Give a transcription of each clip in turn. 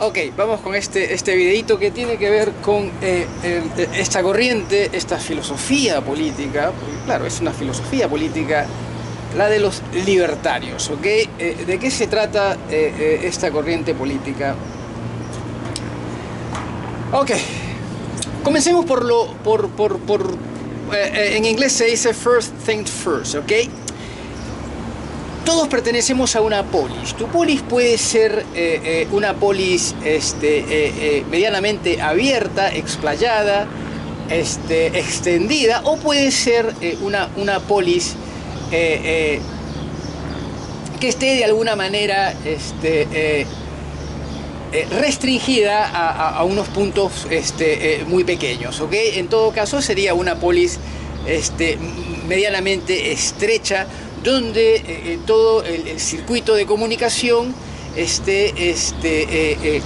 Ok, vamos con este, este videito que tiene que ver con eh, el- esta corriente, esta filosofía política, porque, claro, es una filosofía política, la de los libertarios, ¿ok? Eh, ¿De qué se trata eh, eh, esta corriente política? Ok, comencemos por lo, por, por, por eh, eh, en inglés se dice first things first, ¿ok? Todos pertenecemos a una polis. Tu polis puede ser eh, eh, una polis este, eh, medianamente abierta, explayada, este, extendida, o puede ser una, polis que esté de alguna manera este, restringida a, unos puntos muy pequeños. En todo caso sería una polis medianamente estrecha donde eh, eh, todo el, circuito de comunicación esté este, eh,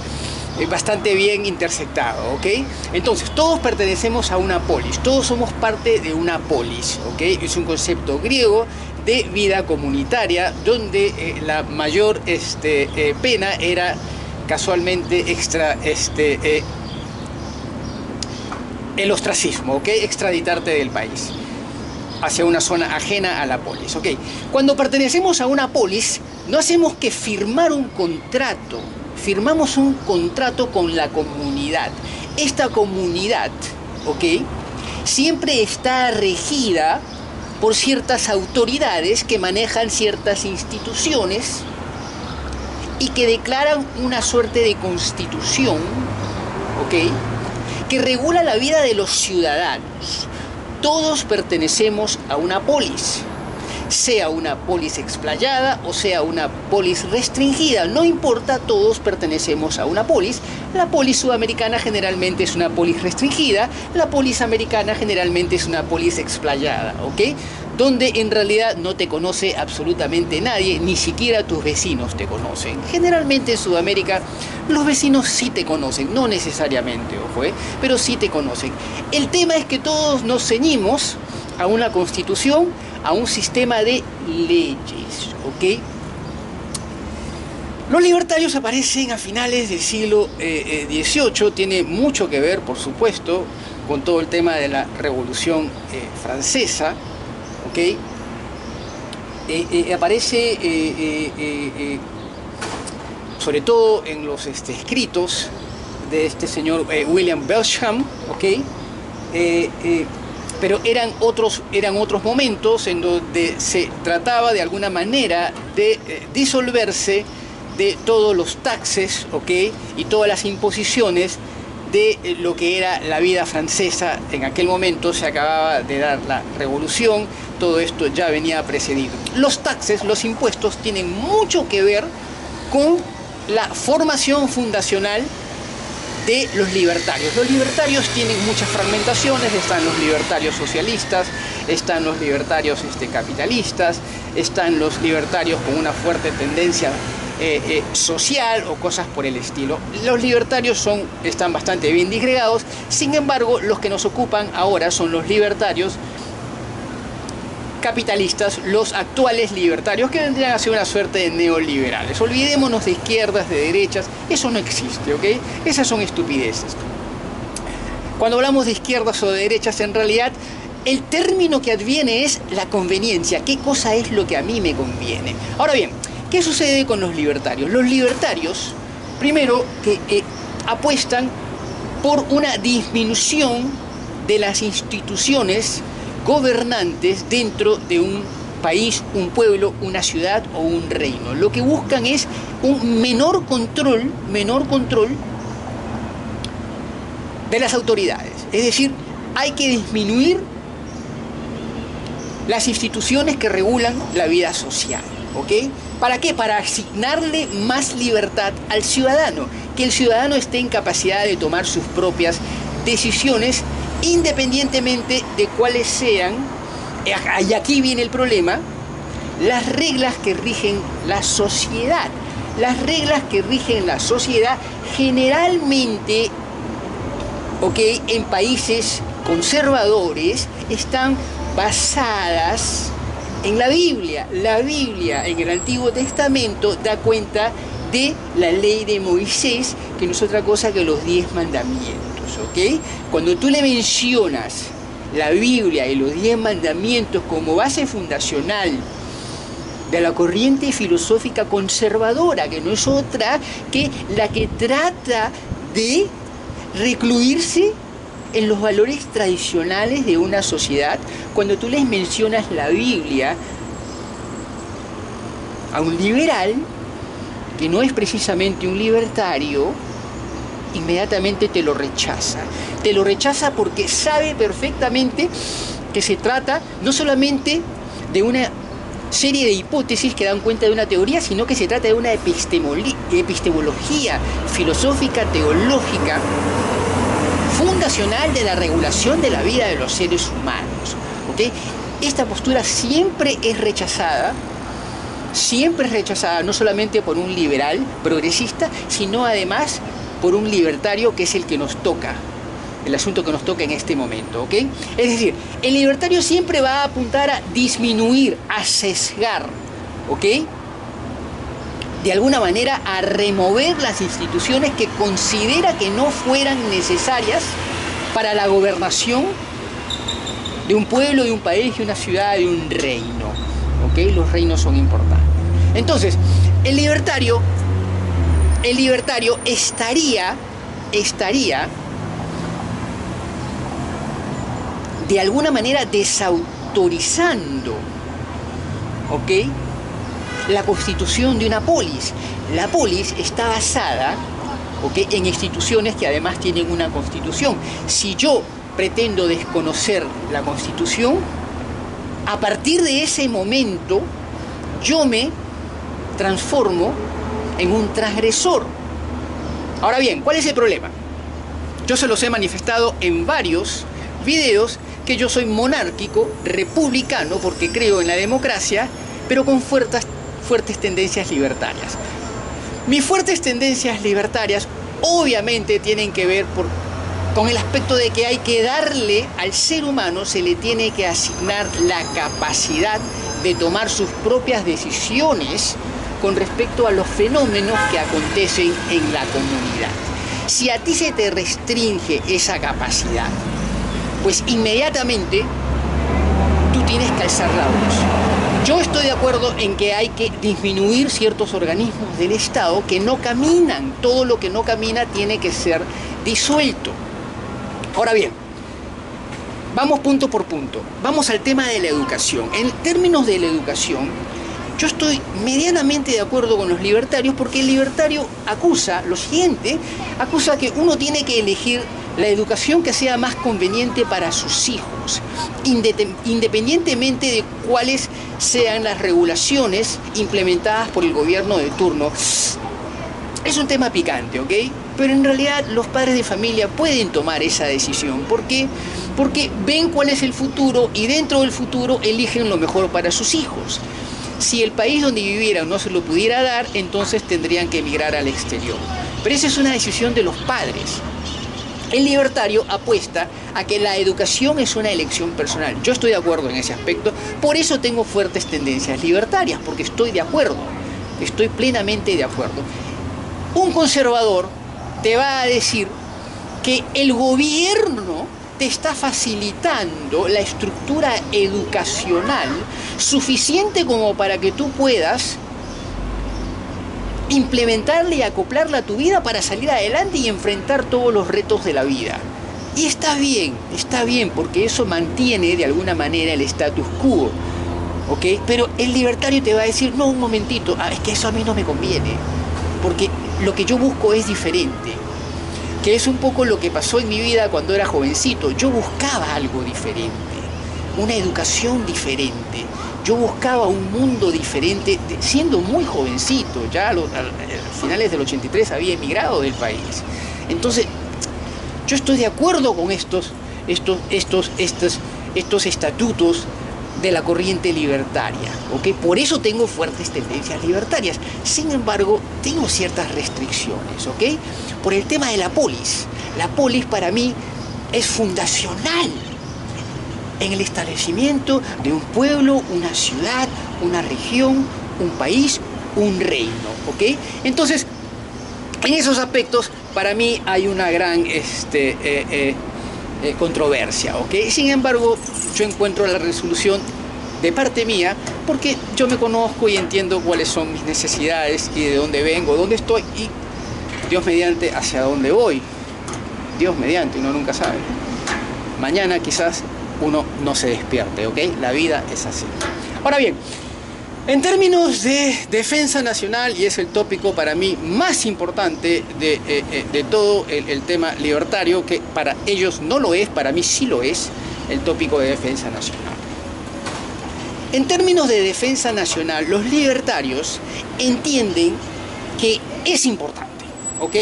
bastante bien intersectado. ¿ok? Entonces todos pertenecemos a una polis, todos somos parte de una polis. ¿ok? Es un concepto griego de vida comunitaria donde la mayor este, pena era casualmente extra este el ostracismo, ¿ok? Extraditarte del país hacia una zona ajena a la polis, ¿ok? Cuando pertenecemos a una polis, no hacemos que firmar un contrato, firmamos un contrato con la comunidad. Esta comunidad, ¿ok? Siempre está regida por ciertas autoridades que manejan ciertas instituciones y que declaran una suerte de constitución, ¿ok? Que regula la vida de los ciudadanos. Todos pertenecemos a una polis, sea una polis explayada o sea una polis restringida, no importa, todos pertenecemos a una polis. La polis sudamericana generalmente es una polis restringida, la polis americana generalmente es una polis explayada, ¿ok? Donde en realidad no te conoce absolutamente nadie, ni siquiera tus vecinos te conocen. Generalmente en Sudamérica los vecinos sí te conocen, no necesariamente, ojo, ¿eh? pero sí te conocen. El tema es que todos nos ceñimos a una constitución, a un sistema de leyes, ¿ok? Los libertarios aparecen a finales del siglo eh, eh, XVIII, tiene mucho que ver, por supuesto, con todo el tema de la Revolución eh, Francesa, ¿ok? Eh, eh, aparece, eh, sobre todo en los este, escritos de este señor William Belsham, ¿ok? Pero eran otros, eran otros momentos en donde se trataba de alguna manera de disolverse de todos los taxes, ¿ok? Y todas las imposiciones de lo que era la vida francesa. En aquel momento se acababa de dar la revolución, todo esto ya venía precedido. Los taxes, los impuestos, tienen mucho que ver con la formación fundacional de los libertarios. Los libertarios tienen muchas fragmentaciones, están los libertarios socialistas, están los libertarios este, capitalistas, están los libertarios con una fuerte tendencia eh, eh, social o cosas por el estilo. Los libertarios son, están bastante bien disgregados, sin embargo, los que nos ocupan ahora son los libertarios capitalistas, los actuales libertarios, que vendrían a ser una suerte de neoliberales. Olvidémonos de izquierdas, de derechas, eso no existe, ¿ok? Esas son estupideces. Cuando hablamos de izquierdas o de derechas, en realidad el término que adviene es la conveniencia, qué cosa es lo que a mí me conviene. Ahora bien, ¿qué sucede con los libertarios? Los libertarios, primero, que eh, apuestan por una disminución de las instituciones gobernantes dentro de un país, un pueblo, una ciudad o un reino. Lo que buscan es un menor control, menor control de las autoridades. Es decir, hay que disminuir las instituciones que regulan la vida social. ¿Ok? ¿Para qué? Para asignarle más libertad al ciudadano, que el ciudadano esté en capacidad de tomar sus propias decisiones independientemente de cuáles sean, y aquí viene el problema, las reglas que rigen la sociedad. Las reglas que rigen la sociedad generalmente, ok, en países conservadores están basadas en la Biblia. La Biblia en el Antiguo Testamento da cuenta de la ley de Moisés, que no es otra cosa que los diez mandamientos, ¿ok? Cuando tú le mencionas la Biblia y los diez mandamientos como base fundacional de la corriente filosófica conservadora, que no es otra que la que trata de recluirse en los valores tradicionales de una sociedad, cuando tú les mencionas la Biblia a un liberal, que no es precisamente un libertario, inmediatamente te lo rechaza. Te lo rechaza porque sabe perfectamente que se trata no solamente de una serie de hipótesis que dan cuenta de una teoría, sino que se trata de una epistemología filosófica, teológica, fundacional de la regulación de la vida de los seres humanos. Esta postura siempre es rechazada, siempre es rechazada no solamente por un liberal progresista, sino además por un libertario que es el que nos toca, el asunto que nos toca en este momento, ¿ok? Es decir, el libertario siempre va a apuntar a disminuir, a sesgar, ¿ok? De alguna manera a remover las instituciones que considera que no fueran necesarias para la gobernación de un pueblo, de un país, de una ciudad, de un reino, ¿ok? Los reinos son importantes. Entonces, el libertario el libertario estaría, estaría de alguna manera desautorizando, ¿ok? La constitución de una polis. La polis está basada, ¿ok? En instituciones que además tienen una constitución. Si yo pretendo desconocer la constitución, a partir de ese momento yo me transformo en un transgresor. Ahora bien, ¿cuál es el problema? Yo se los he manifestado en varios videos que yo soy monárquico, republicano, porque creo en la democracia, pero con fuertes, fuertes tendencias libertarias. Mis fuertes tendencias libertarias obviamente tienen que ver con el aspecto de que hay que darle al ser humano, se le tiene que asignar la capacidad de tomar sus propias decisiones con respecto a los fenómenos que acontecen en la comunidad. Si a ti se te restringe esa capacidad, pues inmediatamente tú tienes que alzar la voz. Yo estoy de acuerdo en que hay que disminuir ciertos organismos del Estado que no caminan. Todo lo que no camina tiene que ser disuelto. Ahora bien, vamos punto por punto. Vamos al tema de la educación. En términos de la educación, yo estoy medianamente de acuerdo con los libertarios porque el libertario acusa lo siguiente, acusa que uno tiene que elegir la educación que sea más conveniente para sus hijos, independientemente de cuáles sean las regulaciones implementadas por el gobierno de turno. Es un tema picante, ¿ok? Pero en realidad los padres de familia pueden tomar esa decisión. ¿Por qué? Porque ven cuál es el futuro y dentro del futuro eligen lo mejor para sus hijos. Si el país donde vivieran no se lo pudiera dar, entonces tendrían que emigrar al exterior. Pero esa es una decisión de los padres. El libertario apuesta a que la educación es una elección personal. Yo estoy de acuerdo en ese aspecto, por eso tengo fuertes tendencias libertarias, porque estoy de acuerdo, estoy plenamente de acuerdo. Un conservador te va a decir que el gobierno te está facilitando la estructura educacional suficiente como para que tú puedas implementarla y acoplarla a tu vida para salir adelante y enfrentar todos los retos de la vida. Y está bien, está bien, porque eso mantiene de alguna manera el status quo. ¿Ok? Pero el libertario te va a decir, no, un momentito, ah, es que eso a mí no me conviene, porque lo que yo busco es diferente que es un poco lo que pasó en mi vida cuando era jovencito. Yo buscaba algo diferente, una educación diferente. Yo buscaba un mundo diferente, siendo muy jovencito, ya a, los, finales del 83 había emigrado del país. Entonces, yo estoy de acuerdo con estos, estos, estos, estos, estos estatutos de la corriente libertaria. ¿ok? Por eso tengo fuertes tendencias libertarias. Sin embargo, tengo ciertas restricciones. ¿ok? Por el tema de la polis. La polis para mí es fundacional en el establecimiento de un pueblo, una ciudad, una región, un país un reino, ¿ok? Entonces, en esos aspectos, para mí hay una gran este, eh, eh, eh, controversia, ¿ok? Sin embargo, yo encuentro la resolución de parte mía porque yo me conozco y entiendo cuáles son mis necesidades y de dónde vengo, dónde estoy y Dios mediante hacia dónde voy. Dios mediante, uno nunca sabe. Mañana quizás uno no se despierte, ¿ok? La vida es así. Ahora bien, en términos de defensa nacional, y es el tópico para mí más importante de, eh, eh, todo el, el, tema libertario, que para ellos no lo es, para mí sí lo es, el tópico de defensa nacional. En términos de defensa nacional, los libertarios entienden que es importante, ¿ok?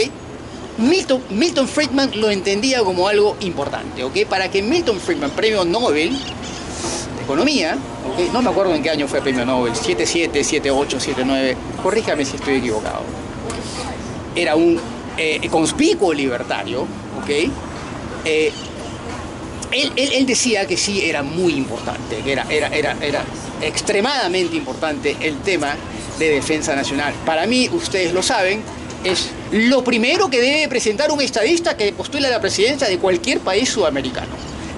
Milton, Friedman lo entendía como algo importante, ¿ok? Para que Milton Friedman, premio Nobel de Economía, ¿ok? No me acuerdo en qué año fue premio Nobel, 77, 78, 79, corríjame si estoy equivocado. Era un eh, conspicuo libertario, ¿ok? Eh, él, él, él, decía que sí era muy importante, que era, era, era, era extremadamente importante el tema de defensa nacional. Para mí, ustedes lo saben, es lo primero que debe presentar un estadista que postula la presidencia de cualquier país sudamericano.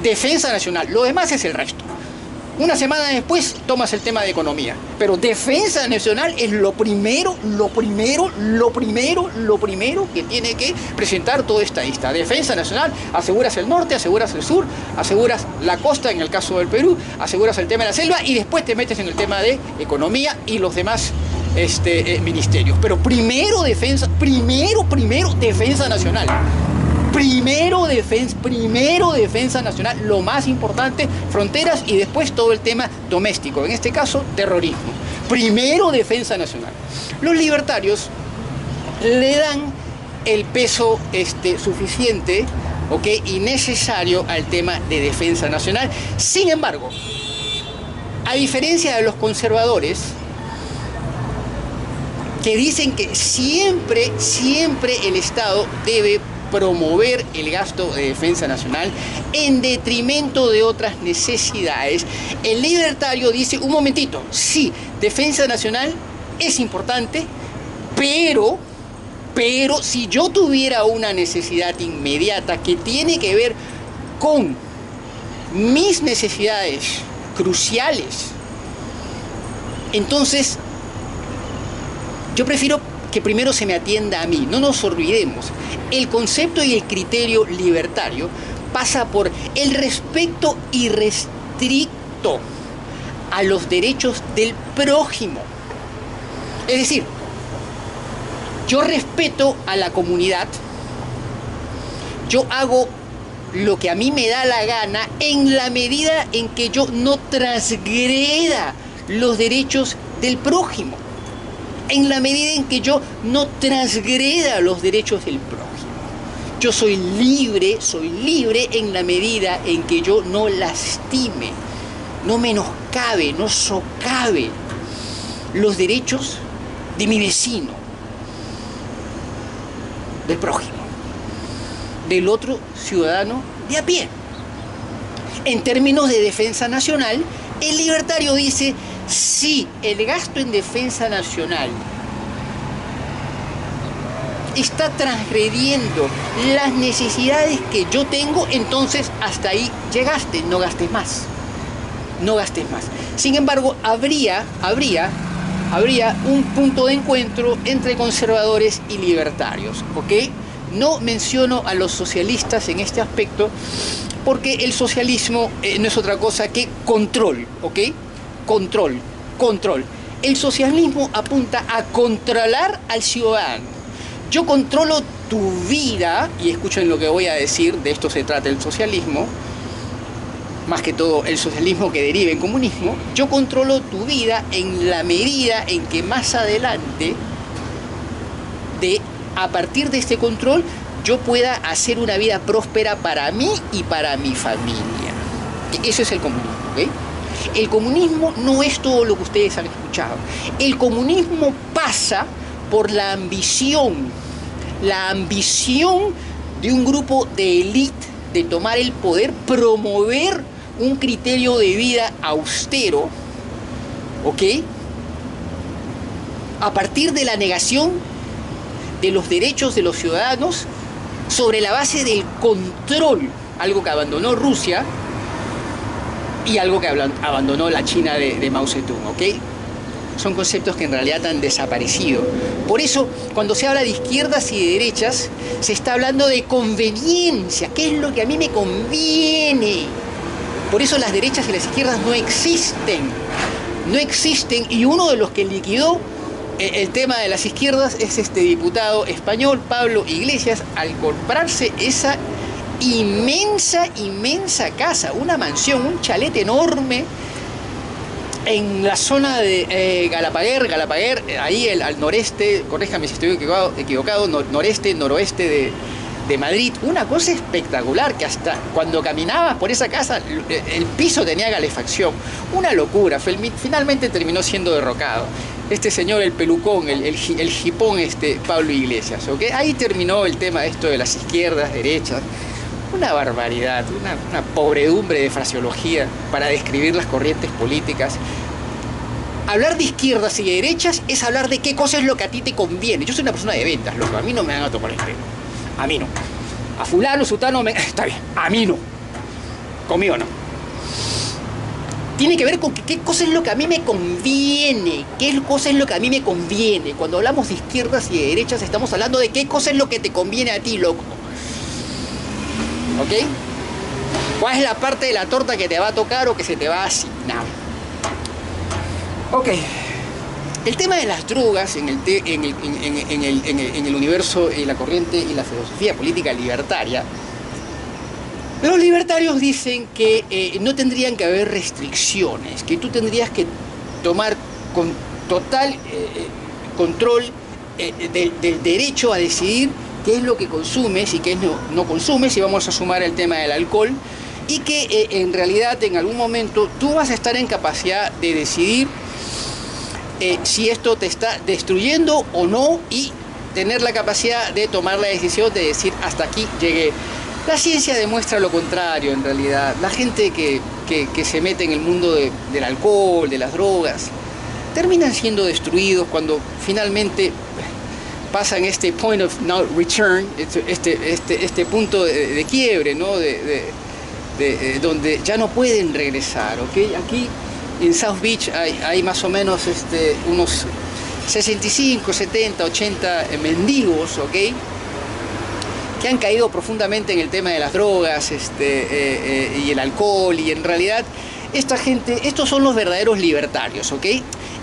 Defensa nacional. Lo demás es el resto. Una semana después tomas el tema de economía. Pero defensa nacional es lo primero, lo primero, lo primero, lo primero que tiene que presentar todo estadista. Defensa nacional, aseguras el norte, aseguras el sur, aseguras la costa en el caso del Perú, aseguras el tema de la selva y después te metes en el tema de economía y los demás este, eh, ministerios. Pero primero defensa, primero, primero defensa nacional. Primero defensa, primero defensa nacional, lo más importante, fronteras y después todo el tema doméstico, en este caso terrorismo. Primero defensa nacional. Los libertarios le dan el peso este, suficiente ¿okay? y necesario al tema de defensa nacional. Sin embargo, a diferencia de los conservadores, que dicen que siempre, siempre el Estado debe promover el gasto de defensa nacional en detrimento de otras necesidades. El libertario dice, un momentito, sí, defensa nacional es importante, pero, pero si yo tuviera una necesidad inmediata que tiene que ver con mis necesidades cruciales, entonces yo prefiero que primero se me atienda a mí. No nos olvidemos, el concepto y el criterio libertario pasa por el respeto irrestricto a los derechos del prójimo. Es decir, yo respeto a la comunidad, yo hago lo que a mí me da la gana en la medida en que yo no transgreda los derechos del prójimo en la medida en que yo no transgreda los derechos del prójimo. Yo soy libre, soy libre en la medida en que yo no lastime, no menoscabe, no socave los derechos de mi vecino, del prójimo, del otro ciudadano de a pie. En términos de defensa nacional, el libertario dice, si el gasto en defensa nacional está transgrediendo las necesidades que yo tengo, entonces hasta ahí llegaste, no gastes más. No gastes más. Sin embargo, habría, habría, habría un punto de encuentro entre conservadores y libertarios, ¿ok? No menciono a los socialistas en este aspecto porque el socialismo eh, no es otra cosa que control, ¿ok? Control, control. El socialismo apunta a controlar al ciudadano. Yo controlo tu vida, y escuchen lo que voy a decir, de esto se trata el socialismo, más que todo el socialismo que deriva en comunismo, yo controlo tu vida en la medida en que más adelante, de, a partir de este control, yo pueda hacer una vida próspera para mí y para mi familia. Eso es el comunismo. ¿okay? El comunismo no es todo lo que ustedes han escuchado. El comunismo pasa por la ambición, la ambición de un grupo de élite de tomar el poder, promover un criterio de vida austero, ¿ok? a partir de la negación de los derechos de los ciudadanos sobre la base del control, algo que abandonó Rusia y algo que abandonó la China de, Mao Zedong, ¿ok? Son conceptos que en realidad han desaparecido. Por eso, cuando se habla de izquierdas y de derechas, se está hablando de conveniencia, qué es lo que a mí me conviene. Por eso las derechas y las izquierdas no existen. No existen y uno de los que liquidó eh, el tema de las izquierdas es este diputado español, Pablo Iglesias, al comprarse esa inmensa, inmensa casa, una mansión, un chalet enorme en la zona de eh, Galapaguer, Galapaguer, eh, ahí el, al noreste, corréjame si estoy equivocado, equivocado noreste, noroeste de, de Madrid, una cosa espectacular que hasta cuando caminabas por esa casa el piso tenía calefacción, una locura, finalmente terminó siendo derrocado. Este señor, el pelucón, el, el, jipón, este, Pablo Iglesias, ¿ok? Ahí terminó el tema esto de las izquierdas, derechas, una barbaridad, una, una pobredumbre de fraseología para describir las corrientes políticas hablar de izquierdas y de derechas es hablar de qué cosa es lo que a ti te conviene. Yo soy una persona de ventas, loco, a mí no me van a tomar el pelo. A mí no. A fulano, sutano, me... está bien. A mí no. Conmigo no. Tiene que ver con qué cosa es lo que a mí me conviene. ¿Qué cosa es lo que a mí me conviene? Cuando hablamos de izquierdas y de derechas estamos hablando de qué cosa es lo que te conviene a ti, loco. ¿Cuál es la parte de la torta que te va a tocar o que se te va a asignar? Ok. El tema de las drogas en el, en universo y la corriente y la filosofía política libertaria, los libertarios dicen que eh, no tendrían que haber restricciones, que tú tendrías que tomar con total eh, eh, control del, derecho a decidir qué es lo que consumes y qué no, no consumes, y vamos a sumar el tema del alcohol, y que en realidad en algún momento tú vas a estar en capacidad de decidir eh, si esto te está destruyendo o no y tener la capacidad de tomar la decisión de decir hasta aquí llegué. La ciencia demuestra lo contrario en realidad. La gente que, se mete en el mundo del alcohol, de las drogas, terminan siendo destruidos cuando finalmente pasan este point of no return, este, este, este, este punto de, quiebre, ¿no? De, de, donde ya no pueden regresar. ¿okay? Aquí en South Beach hay, más o menos este, unos 65, 70, 80 mendigos, ¿ok? Que han caído profundamente en el tema de las drogas este, eh, eh, y el alcohol y en realidad esta gente, estos son los verdaderos libertarios, ¿ok?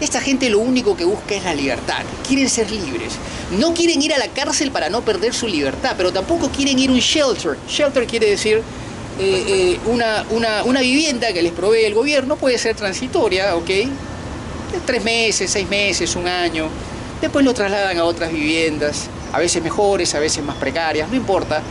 Esta gente lo único que busca es la libertad, quieren ser libres. No quieren ir a la cárcel para no perder su libertad, pero tampoco quieren ir a un shelter. Shelter quiere decir eh, eh, una, una, vivienda que les provee el gobierno puede ser transitoria, ¿ok? Tres meses, seis meses, un año. Después lo trasladan a otras viviendas, a veces mejores, a veces más precarias, no importa.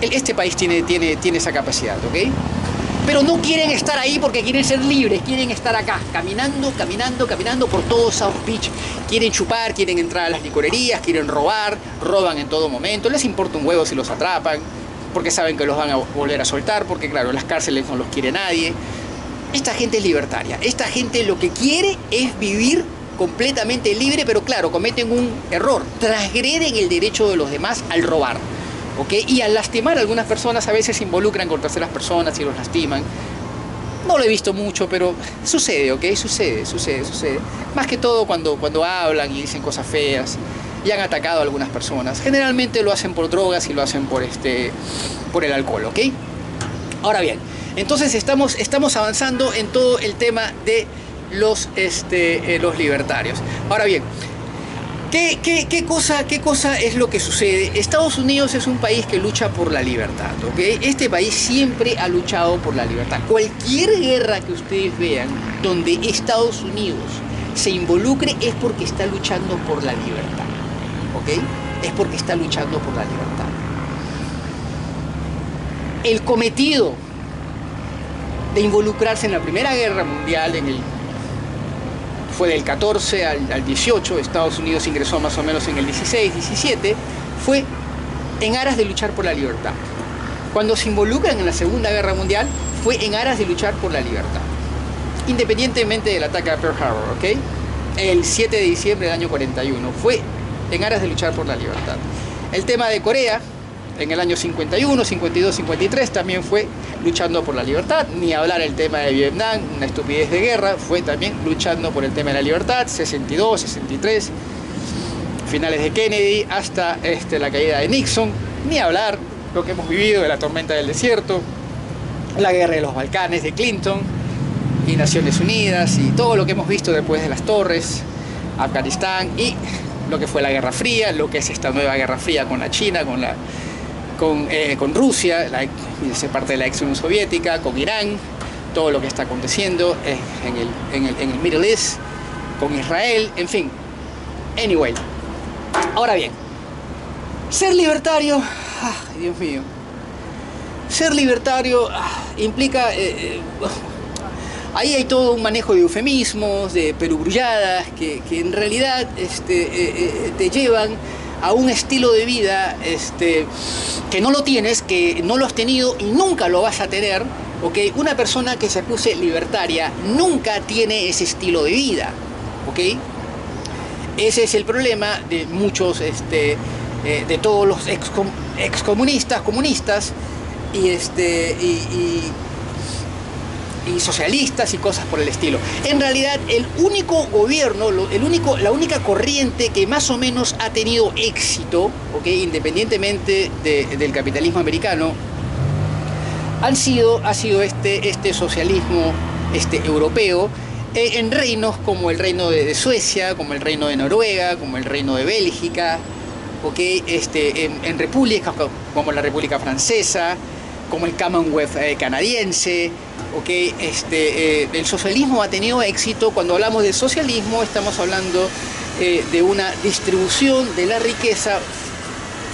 Este país tiene, tiene, tiene esa capacidad, ¿ok? Pero no quieren estar ahí porque quieren ser libres, quieren estar acá, caminando, caminando, caminando por todo South Beach. Quieren chupar, quieren entrar a las licorerías, quieren robar, roban en todo momento, les importa un huevo si los atrapan porque saben que los van a volver a soltar, porque claro, las cárceles no los quiere nadie. Esta gente es libertaria, esta gente lo que quiere es vivir completamente libre, pero claro, cometen un error, transgreden el derecho de los demás al robar. ¿Ok? Y al lastimar a algunas personas a veces se involucran con terceras personas y los lastiman. No lo he visto mucho, pero sucede, ¿ok? Sucede, sucede, sucede. Más que todo cuando, cuando hablan y dicen cosas feas y han atacado a algunas personas. Generalmente lo hacen por drogas y lo hacen por, este, por el alcohol, ¿ok? Ahora bien, entonces estamos, estamos avanzando en todo el tema de los, este, eh, los libertarios. Ahora bien, ¿qué, cosa, ¿qué cosa es lo que sucede? Estados Unidos es un país que lucha por la libertad, ¿ok? Este país siempre ha luchado por la libertad. Cualquier guerra que ustedes vean donde Estados Unidos se involucre es porque está luchando por la libertad. Es porque está luchando por la libertad. El cometido de involucrarse en la Primera Guerra Mundial en el, fue del 14 al, 18, Estados Unidos ingresó más o menos en el 16, 17, fue en aras de luchar por la libertad. Cuando se involucran en la Segunda Guerra Mundial, fue en aras de luchar por la libertad. Independientemente del ataque a Pearl Harbor, ¿ok? el 7 de diciembre del año 41. Fue en aras de luchar por la libertad. El tema de Corea, en el año 51, 52, 53, también fue luchando por la libertad. Ni hablar el tema de Vietnam, una estupidez de guerra, fue también luchando por el tema de la libertad, 62, 63, finales de Kennedy, hasta este, la caída de Nixon. Ni hablar lo que hemos vivido de la tormenta del desierto, la guerra de los Balcanes de Clinton y Naciones Unidas y todo lo que hemos visto después de las torres, Afganistán y lo que fue la Guerra Fría, lo que es esta nueva Guerra Fría con la China, con, la, con, eh, con Rusia, la, parte de la ex Unión Soviética, con Irán, todo lo que está aconteciendo eh, en, el, en, el, en el Middle East, con Israel, en fin. Anyway, ahora bien, ser libertario, ah, Dios mío, ser libertario ah, implica... Eh, Ahí hay todo un manejo de eufemismos, de perugrulladas, que, en realidad este, te llevan a un estilo de vida este, que no lo tienes, que no lo has tenido y nunca lo vas a tener. ¿okay? Una persona que se acuse libertaria nunca tiene ese estilo de vida. ¿okay? Ese es el problema de muchos, este, eh, de todos los excomunistas, comunistas, y, este, y socialistas y cosas por el estilo. En realidad, el único gobierno, el único, la única corriente que más o menos ha tenido éxito, ¿okay? independientemente del capitalismo americano, han sido, ha sido este, este socialismo este, europeo eh, en reinos como el reino de, Suecia, como el reino de Noruega, como el reino de Bélgica, ¿okay? este, en, en repúblicas como la República Francesa, como el Commonwealth eh, canadiense, ¿okay? este, eh, el socialismo ha tenido éxito. Cuando hablamos de socialismo estamos hablando eh, de una distribución de la riqueza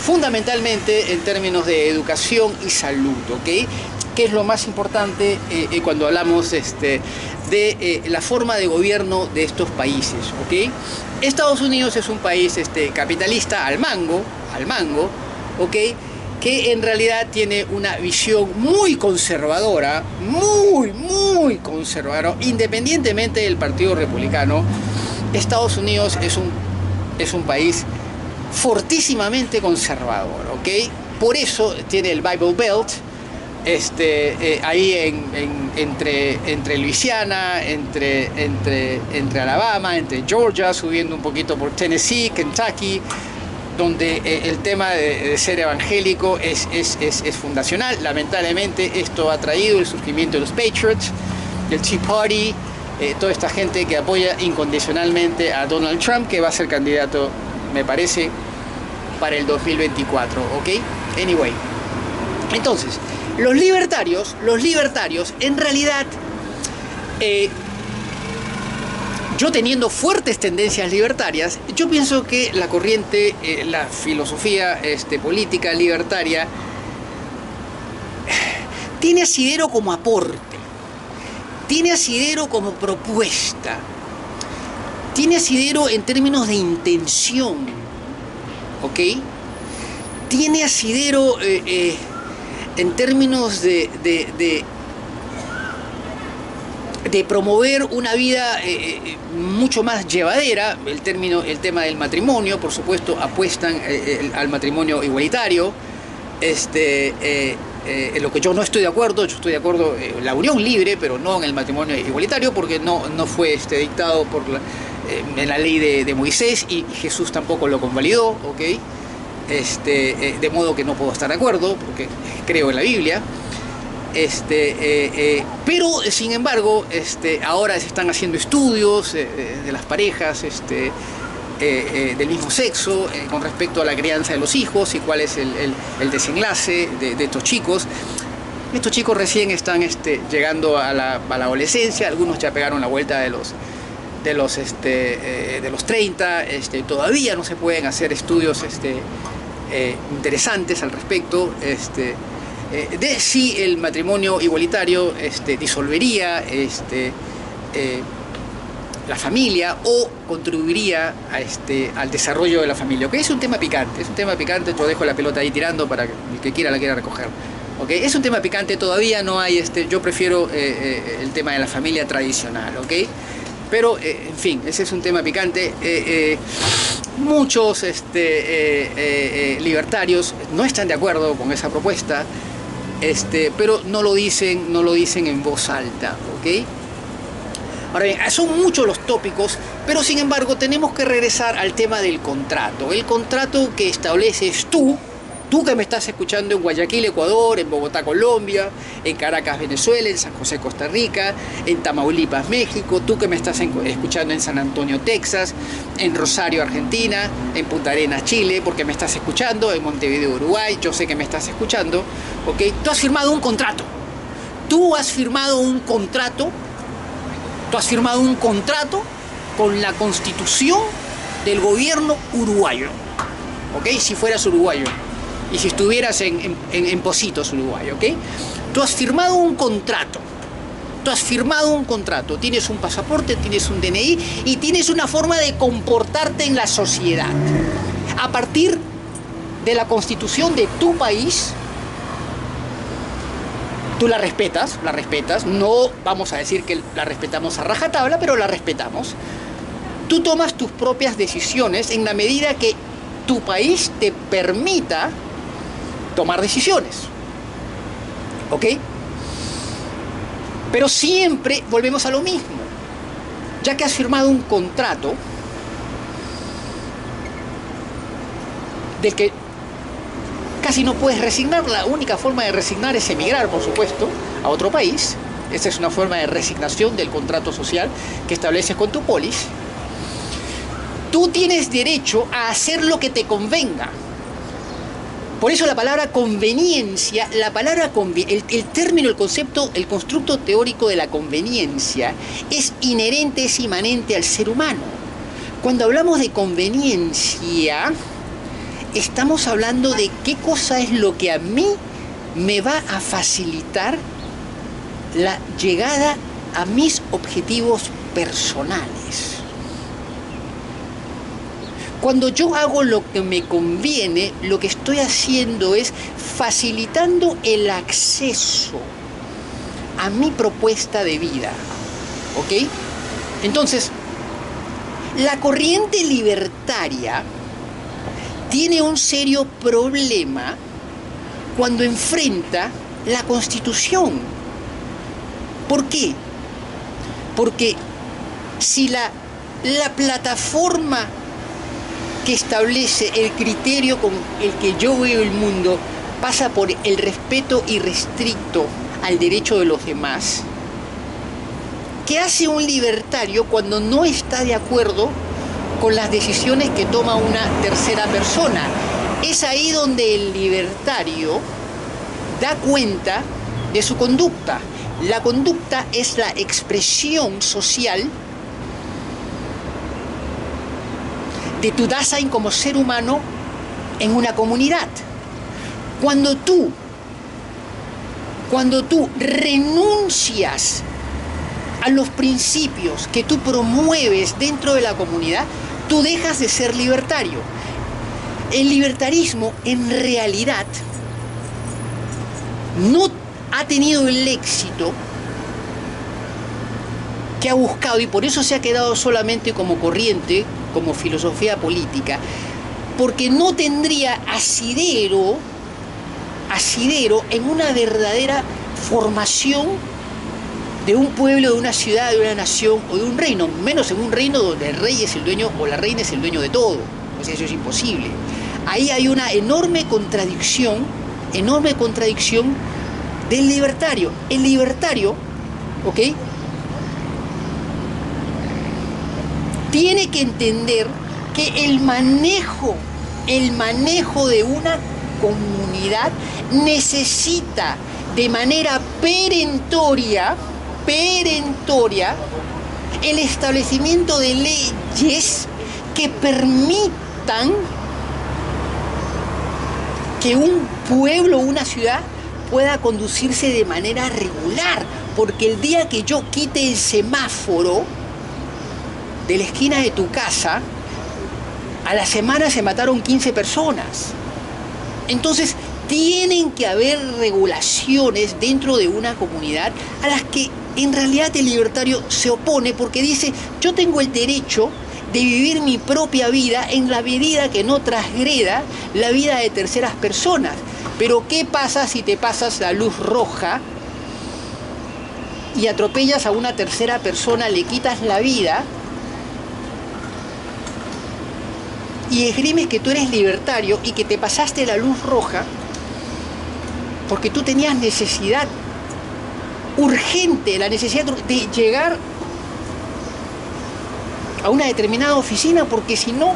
fundamentalmente en términos de educación y salud, ¿ok? que es lo más importante cuando hablamos este, de la forma de gobierno de estos países. ¿ok? Estados Unidos es un país este, capitalista al mango, al mango, ¿ok? Que en realidad tiene una visión muy conservadora, muy, muy conservadora, independientemente del Partido Republicano, Estados Unidos es un, es un país fortísimamente conservador, ¿ok? Por eso tiene el Bible Belt, este, eh, ahí en, entre, entre Luisiana, entre, entre, entre Alabama, entre Georgia, subiendo un poquito por Tennessee, Kentucky, donde eh, el tema de, ser evangélico es, es, fundacional. Lamentablemente esto ha traído el surgimiento de los Patriots, del Tea Party, eh, toda esta gente que apoya incondicionalmente a Donald Trump, que va a ser candidato, me parece, para el 2024, ¿ok? Anyway. Entonces, los libertarios, los libertarios en realidad eh, yo teniendo fuertes tendencias libertarias, yo pienso que la corriente, eh, la filosofía este, política libertaria, tiene asidero como aporte, tiene asidero como propuesta, tiene asidero en términos de intención, ¿ok? Tiene asidero eh, eh, en términos de de promover una vida eh, eh, mucho más llevadera, el, término, el tema del matrimonio, por supuesto, apuestan eh, al matrimonio igualitario, este, lo que yo no estoy de acuerdo, yo estoy de acuerdo en la unión libre, pero no en el matrimonio igualitario, porque no, no fue este, dictado por la, en la ley de, Moisés y Jesús tampoco lo convalidó, ¿ok? Este, de modo que no puedo estar de acuerdo, porque creo en la Biblia. Este, eh, eh, pero sin embargo, este, ahora se están haciendo estudios eh, de las parejas este, del mismo sexo con respecto a la crianza de los hijos y cuál es el, desenlace de, estos chicos. Estos chicos recién están llegando a la, adolescencia, algunos ya pegaron la vuelta de los, de los, de los 30, este, todavía no se pueden hacer estudios interesantes al respecto. Eh, de si el matrimonio igualitario este, disolvería este, eh, la familia o contribuiría este, al desarrollo de la familia. Es un tema picante, es un tema picante, yo dejo la pelota ahí tirando para que el que quiera la quiera recoger. ¿okay? Es un tema picante, todavía no hay, este, yo prefiero eh, el tema de la familia tradicional. ¿okay? Pero, eh, en fin, ese es un tema picante. Eh, muchos libertarios no están de acuerdo con esa propuesta, este, pero no lo dicen, no lo dicen en voz alta, ¿ok? Ahora bien, son muchos los tópicos, pero sin embargo tenemos que regresar al tema del contrato. El contrato que estableces tú Tú que me estás escuchando en Guayaquil, Ecuador, en Bogotá, Colombia, en Caracas, Venezuela, en San José, Costa Rica, en Tamaulipas, México, tú que me estás escuchando en San Antonio, Texas, en Rosario, Argentina, en Punta Arenas, Chile, porque me estás escuchando, en Montevideo, Uruguay, yo sé que me estás escuchando, ¿ok? Tú has firmado un contrato. Tú has firmado un contrato, tú has firmado un contrato con la constitución del gobierno uruguayo, ¿ok? Si fueras uruguayo y si estuvieras en, en, Positos, Uruguay, ¿ok? Tú has firmado un contrato. Tú has firmado un contrato, tienes un pasaporte, tienes un DNI y tienes una forma de comportarte en la sociedad. A partir de la constitución de tu país, tú la respetas, la respetas, no vamos a decir que la respetamos a rajatabla, pero la respetamos. Tú tomas tus propias decisiones en la medida que tu país te permita tomar decisiones. ¿Ok? Pero siempre volvemos a lo mismo. Ya que has firmado un contrato del que casi no puedes resignar, la única forma de resignar es emigrar, por supuesto, a otro país. Esa es una forma de resignación del contrato social que estableces con tu polis. Tú tienes derecho a hacer lo que te convenga, por eso la palabra conveniencia, la palabra el, el, término, el concepto, el constructo teórico de la conveniencia es inherente, es inmanente al ser humano. Cuando hablamos de conveniencia, estamos hablando de qué cosa es lo que a mí me va a facilitar la llegada a mis objetivos personales. Cuando yo hago lo que me conviene, lo que estoy haciendo es facilitando el acceso a mi propuesta de vida. ¿Ok? Entonces, la corriente libertaria tiene un serio problema cuando enfrenta la constitución. ¿Por qué? Porque si la, la plataforma que establece el criterio con el que yo veo el mundo pasa por el respeto irrestricto al derecho de los demás. ¿Qué hace un libertario cuando no está de acuerdo con las decisiones que toma una tercera persona? Es ahí donde el libertario da cuenta de su conducta. La conducta es la expresión social de tu Dasein como ser humano en una comunidad. Cuando tú, cuando tú renuncias a los principios que tú promueves dentro de la comunidad, tú dejas de ser libertario. El libertarismo en realidad no ha tenido el éxito que ha buscado y por eso se ha quedado solamente como corriente como filosofía política, porque no tendría asidero, asidero en una verdadera formación de un pueblo, de una ciudad, de una nación o de un reino, menos en un reino donde el rey es el dueño o la reina es el dueño de todo. Sea, eso es imposible. Ahí hay una enorme contradicción, enorme contradicción del libertario. El libertario, ¿ok? Tiene que entender que el manejo, el manejo de una comunidad necesita de manera perentoria, perentoria, el establecimiento de leyes que permitan que un pueblo una ciudad pueda conducirse de manera regular, porque el día que yo quite el semáforo, de la esquina de tu casa, a la semana se mataron 15 personas. Entonces, tienen que haber regulaciones dentro de una comunidad a las que en realidad el libertario se opone porque dice, yo tengo el derecho de vivir mi propia vida en la medida que no transgreda la vida de terceras personas. Pero ¿qué pasa si te pasas la luz roja y atropellas a una tercera persona, le quitas la vida y esgrimes que tú eres libertario y que te pasaste la luz roja porque tú tenías necesidad urgente, la necesidad de llegar a una determinada oficina porque si no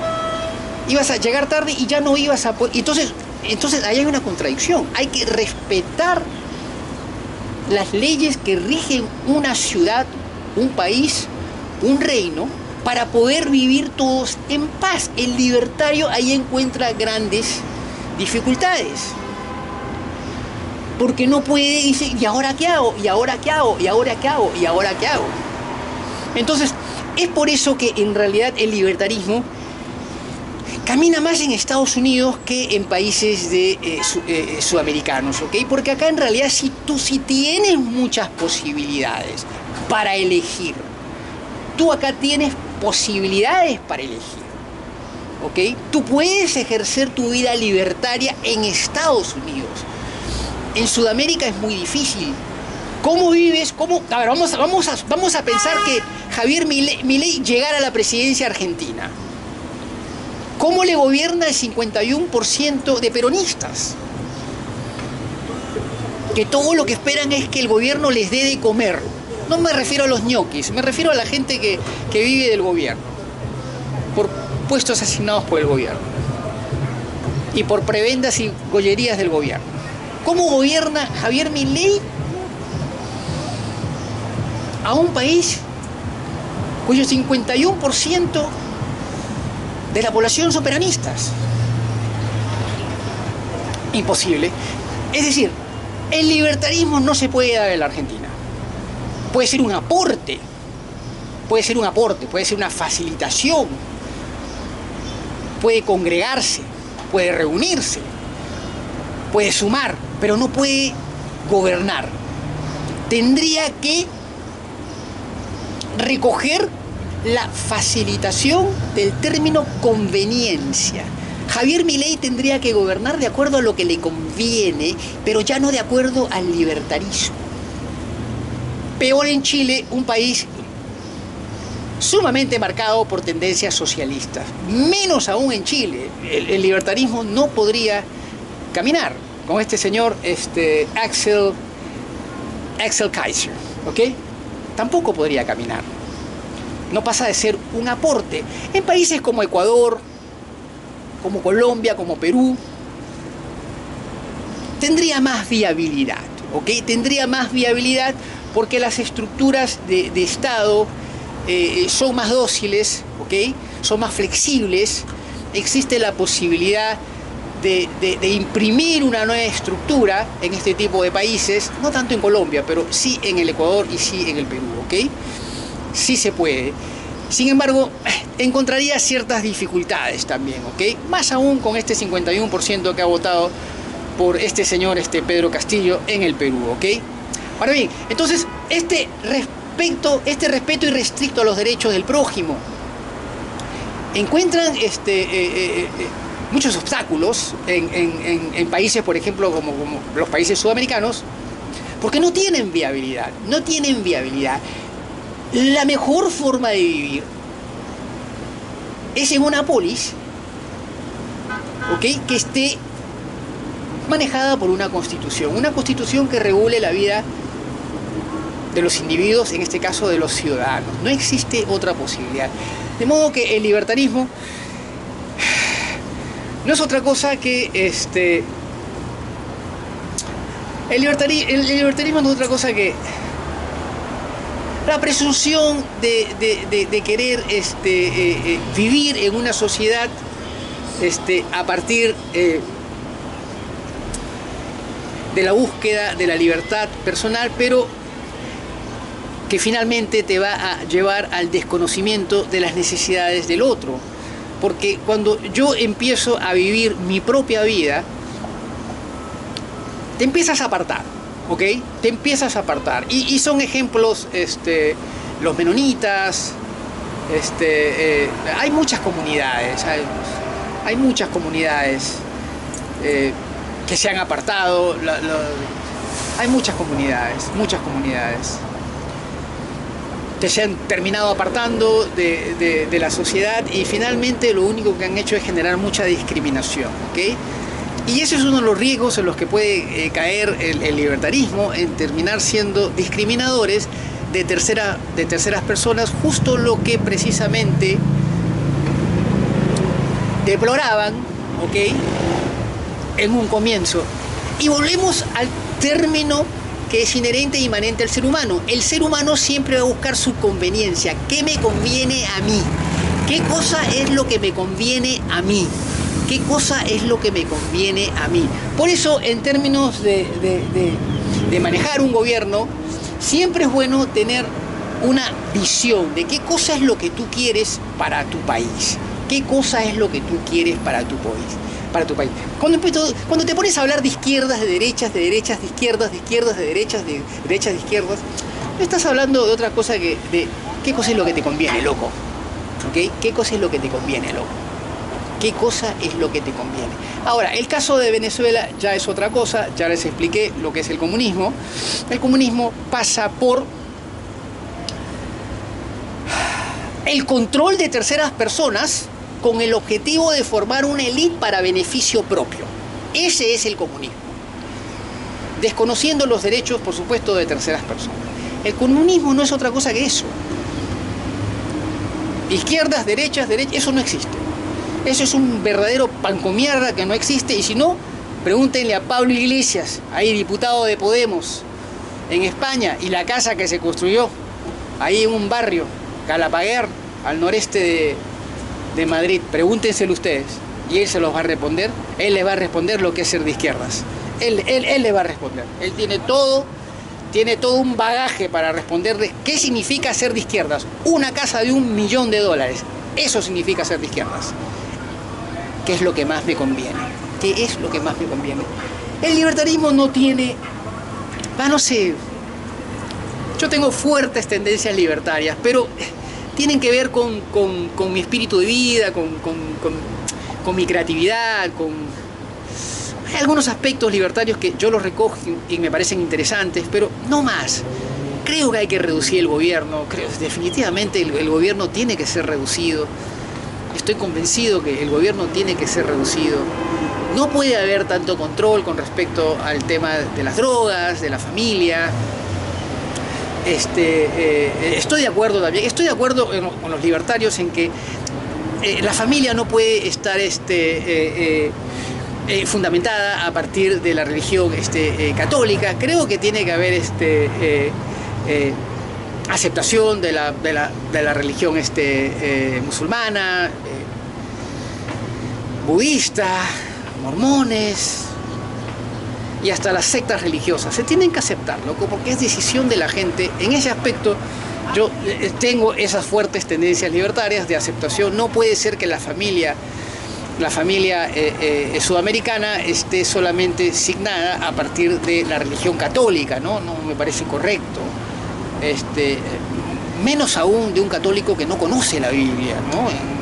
ibas a llegar tarde y ya no ibas a poder. Entonces, entonces ahí hay una contradicción. Hay que respetar las leyes que rigen una ciudad, un país, un reino, para poder vivir todos en paz. El libertario ahí encuentra grandes dificultades. Porque no puede, dice, ¿y ahora qué hago? ¿Y ahora qué hago? ¿Y ahora qué hago? ¿Y ahora qué hago? Entonces, es por eso que en realidad el libertarismo camina más en Estados Unidos que en países de, eh, eh, sudamericanos, ¿ok? Porque acá en realidad si tú sí tienes muchas posibilidades para elegir, tú acá tienes posibilidades para elegir, ¿ok? Tú puedes ejercer tu vida libertaria en Estados Unidos. En Sudamérica es muy difícil. ¿Cómo vives? ¿Cómo? Vamos, vamos, a, vamos a pensar que Javier Milei llegara a la presidencia argentina. ¿Cómo le gobierna el 51% de peronistas? Que todo lo que esperan es que el gobierno les dé de comer. No me refiero a los ñoquis, me refiero a la gente que, vive del gobierno. Por puestos asignados por el gobierno. Y por prebendas y gollerías del gobierno. ¿Cómo gobierna Javier Milei a un país cuyo 51% de la población son peronistas. Imposible. Es decir, el libertarismo no se puede dar en la Argentina. Puede ser un aporte, puede ser un aporte, puede ser una facilitación, puede congregarse, puede reunirse, puede sumar, pero no puede gobernar. Tendría que recoger la facilitación del término conveniencia. Javier Milei tendría que gobernar de acuerdo a lo que le conviene, pero ya no de acuerdo al libertarismo. Peor en Chile, un país sumamente marcado por tendencias socialistas. Menos aún en Chile. El, libertarismo no podría caminar con este señor este, Axel, Axel Kaiser. ¿ok? Tampoco podría caminar no pasa de ser un aporte. En países como Ecuador, como Colombia, como Perú, tendría más viabilidad, ¿ok? Tendría más viabilidad porque las estructuras de, Estado eh, son más dóciles. Son más flexibles, existe la posibilidad de, de, imprimir una nueva estructura en este tipo de países, no tanto en Colombia, pero sí en el Ecuador y sí en el Perú, ¿ok? sí se puede. Sin embargo, encontraría ciertas dificultades también, ¿ok? Más aún con este 51% que ha votado por este señor, este Pedro Castillo, en el Perú, ¿ok? Ahora bien, entonces, este respeto, este respeto irrestricto a los derechos del prójimo, encuentran este, eh, eh, eh, muchos obstáculos en, países, por ejemplo, como, como los países sudamericanos, porque no tienen viabilidad, no tienen viabilidad. La mejor forma de vivir es en una polis ¿ok? que esté manejada por una constitución, una constitución que regule la vida de los individuos, en este caso de los ciudadanos. No existe otra posibilidad. De modo que el libertarismo no es otra cosa que este. El, el libertarismo no es otra cosa que la presunción de, querer este, eh, eh, vivir en una sociedad este, a partir eh, de la búsqueda de la libertad personal, pero que finalmente te va a llevar al desconocimiento de las necesidades del otro. Porque cuando yo empiezo a vivir mi propia vida, te empiezas a apartar. ¿ok? Te empiezas a apartar. Y, son ejemplos este, los menonitas, este, eh, hay muchas comunidades, hay, muchas comunidades eh, que se han apartado, hay muchas comunidades, muchas comunidades se han terminado apartando de, la sociedad y finalmente lo único que han hecho es generar mucha discriminación. ¿okay? Y ese es uno de los riesgos en los que puede eh, caer el, libertarismo, en terminar siendo discriminadores de, tercera, de terceras personas, justo lo que precisamente deploraban, ¿ok? En un comienzo. Y volvemos al término que es inherente e inmanente al ser humano. El ser humano siempre va a buscar su conveniencia. ¿Qué me conviene a mí? ¿Qué cosa es lo que me conviene a mí? ¿Qué cosa es lo que me conviene a mí? Por eso, en términos de, de manejar un gobierno, siempre es bueno tener una visión de qué cosa es lo que tú quieres para tu país. ¿Qué cosa es lo que tú quieres para tu país? Para tu país. Cuando, cuando te pones a hablar de izquierdas, de derechas, de derechas, de izquierdas, de izquierdas, de derechas, de derechas, de izquierdas, no estás hablando de otra cosa que de qué cosa es lo que te conviene, loco. ¿Qué cosa es lo que te conviene, loco? ¿Qué cosa es lo que te conviene? Ahora, el caso de Venezuela ya es otra cosa, ya les expliqué lo que es el comunismo. El comunismo pasa por el control de terceras personas con el objetivo de formar una élite para beneficio propio. Ese es el comunismo. Desconociendo los derechos, por supuesto, de terceras personas. El comunismo no es otra cosa que eso. Izquierdas, derechas, derechas, eso no existe. Eso es un verdadero pancomierda que no existe. Y si no, pregúntenle a Pablo Iglesias, ahí diputado de Podemos, en España, y la casa que se construyó ahí en un barrio, Calapaguer, al noreste de, de Madrid, pregúntenselo ustedes, y él se los va a responder, él les va a responder lo que es ser de izquierdas. Él, él, él le va a responder. Él tiene todo, tiene todo un bagaje para responderle qué significa ser de izquierdas. Una casa de un millón de dólares. Eso significa ser de izquierdas. ¿Qué es lo que más me conviene? ¿Qué es lo que más me conviene? El libertarismo no tiene, va, no sé, yo tengo fuertes tendencias libertarias, pero tienen que ver con, mi espíritu de vida, con, mi creatividad, con... Hay algunos aspectos libertarios que yo los recojo y me parecen interesantes, pero no más. Creo que hay que reducir el gobierno, creo, definitivamente el, gobierno tiene que ser reducido. Estoy convencido que el gobierno tiene que ser reducido. No puede haber tanto control con respecto al tema de las drogas, de la familia, este, eh, estoy de acuerdo también, estoy de acuerdo con los libertarios en que eh, la familia no puede estar este, eh, fundamentada a partir de la religión este, católica. Creo que tiene que haber este, aceptación de la, religión musulmana, budista, mormones, y hasta las sectas religiosas. Se tienen que aceptar, loco, porque es decisión de la gente. En ese aspecto yo eh, tengo esas fuertes tendencias libertarias de aceptación. No puede ser que la familia, la familia eh, eh, sudamericana esté solamente signada a partir de la religión católica, ¿no? No me parece correcto. Este, menos aún de un católico que no conoce la Biblia, ¿no?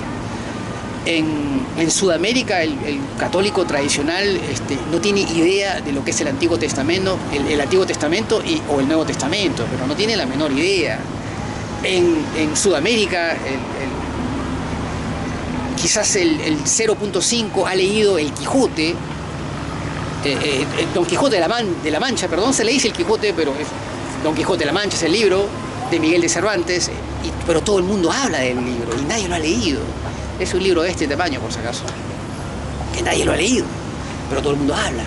En, Sudamérica el, católico tradicional este, no tiene idea de lo que es el Antiguo Testamento, el, Antiguo Testamento o el Nuevo Testamento, pero no tiene la menor idea. En, Sudamérica quizás el, 0.5 ha leído el Quijote, eh, eh, Don Quijote de la, Mancha, perdón, se le dice el Quijote, pero Don Quijote de la Mancha es el libro de Miguel de Cervantes, pero todo el mundo habla del libro y nadie lo ha leído. Es un libro de este tamaño, por si acaso, que nadie lo ha leído, pero todo el mundo habla.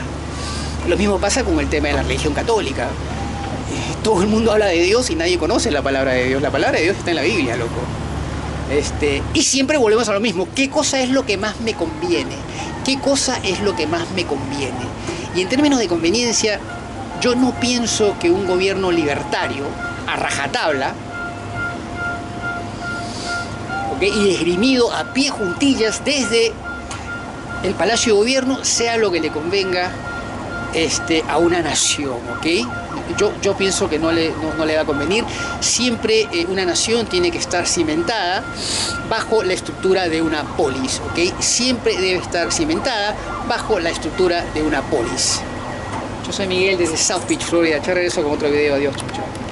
Lo mismo pasa con el tema de la religión católica. Eh, todo el mundo habla de Dios y nadie conoce la palabra de Dios. La palabra de Dios está en la Biblia, loco. Este, y siempre volvemos a lo mismo. ¿Qué cosa es lo que más me conviene? ¿Qué cosa es lo que más me conviene? Y en términos de conveniencia, yo no pienso que un gobierno libertario, a rajatabla, y esgrimido a pie juntillas desde el Palacio de Gobierno, sea lo que le convenga este, a una nación. Yo, yo pienso que no le, no, le va a convenir. Siempre eh, una nación tiene que estar cimentada bajo la estructura de una polis. Siempre debe estar cimentada bajo la estructura de una polis. Yo soy Miguel desde South Beach, Florida. Ya regreso con otro video. Adiós, chau.